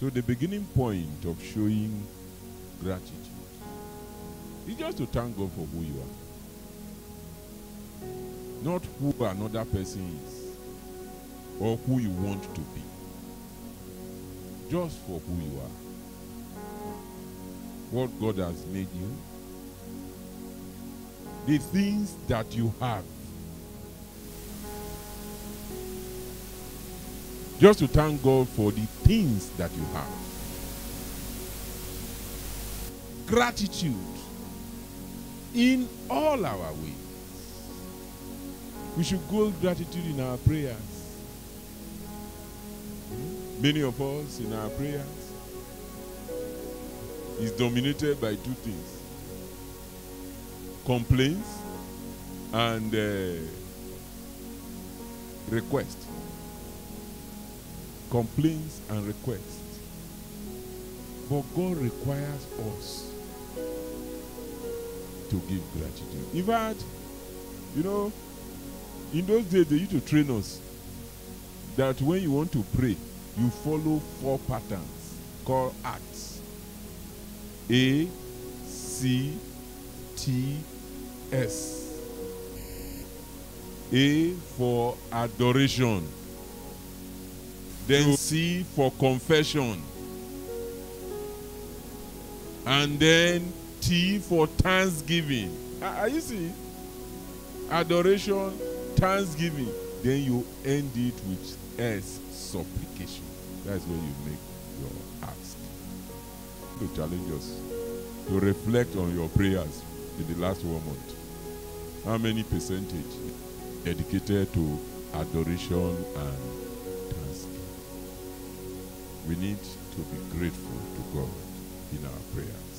So the beginning point of showing gratitude is just to thank God for who you are. Not who another person is or who you want to be. Just for who you are. What God has made you. The things that you have. Just to thank God for the things that you have. Gratitude in all our ways. We should go gratitude in our prayers. Many of us in our prayers is dominated by two things complaints and uh, request. Complaints and requests. But God requires us to give gratitude. In fact, you know, in those days they used to train us that when you want to pray, you follow four patterns called acts A, C, T, S. A for adoration, then C for confession, and then T for thanksgiving. Are are you see? Adoration, thanksgiving. Then you end it with S, supplication. That's where you make your ask. To challenge us to reflect on your prayers in the last one month. How many percentage dedicated to adoration and? We need to be grateful to God in our prayer.